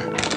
time.